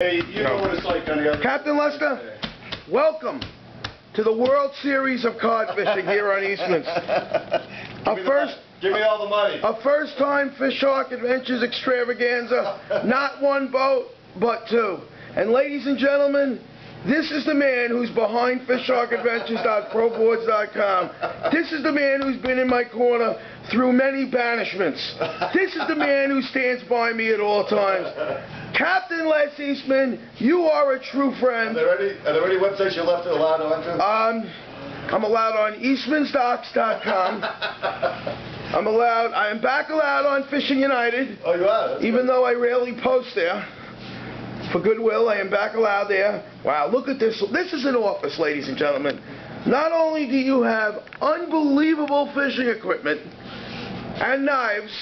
Hey, you know what it's like on the other. Captain Lester, welcome to the World Series of Cod Fishing here on Eastman's. Me first. Give me all the money. a first-time Fish Shark Adventures extravaganza. Not one boat, but two. And ladies and gentlemen, this is the man who's behind FishSharkAdventures.proboards.com. This is the man who's been in my corner through many banishments. This is the man who stands by me at all times. Captain Les Eastman, you are a true friend. Are there any, are there any websites you're left allowed onto? Um, I'm allowed on EastmansDocs.com. I'm allowed. I am back allowed on Fishing United, oh, you are? That's even though I rarely post there. For goodwill, I am back allowed there. Wow, look at this. This is an office, ladies and gentlemen. Not only do you have unbelievable fishing equipment and knives.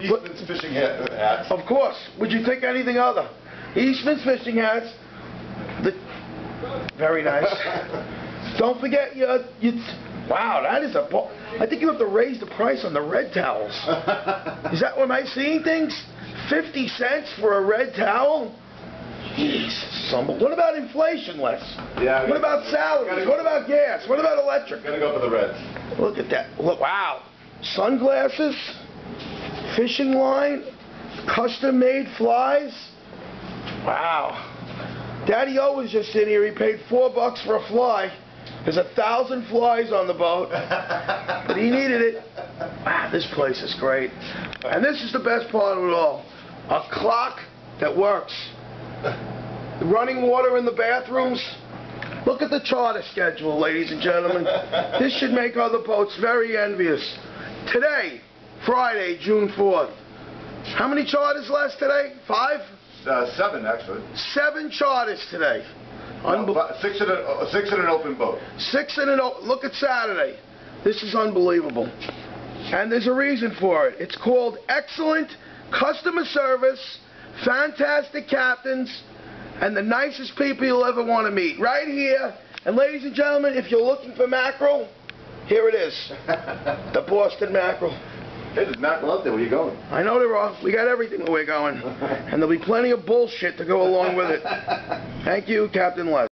Eastman's fishing hat, uh, hats. of course. Would you take anything other? Eastman's fishing hats. The, very nice. Don't forget your, you. Wow, that is a. I think you have to raise the price on the red towels. Is that what am I seeing things? Fifty cents for a red towel? Jesus, some- what about inflation, Les? Yeah, What about salaries? What about gas? What about electric? Gonna go for the Reds. Look at that. Look, wow. Sunglasses, fishing line, custom made flies. Wow. Daddy O was just in here. He paid four bucks for a fly. There's a thousand flies on the boat, but he needed it. Wow, this place is great. And this is the best part of it all. A clock that works. Running water in the bathrooms. Look at the charter schedule, ladies and gentlemen. This should make other boats very envious. Today, Friday, June 4th. How many charters last today? Five? Uh, seven, actually. Seven charters today. Unbe- fi- six in a, six in an open boat. Six in an open. Look at Saturday. This is unbelievable. And there's a reason for it. It's called excellent customer service, fantastic captains, and the nicest people you'll ever want to meet. Right here. And ladies and gentlemen, if you're looking for mackerel, here it is. The Boston mackerel. Hey, there's mackerel out there. Where you going? I know there are. We got everything where we're going. And there'll be plenty of bullshit to go along with it. Thank you, Captain Les.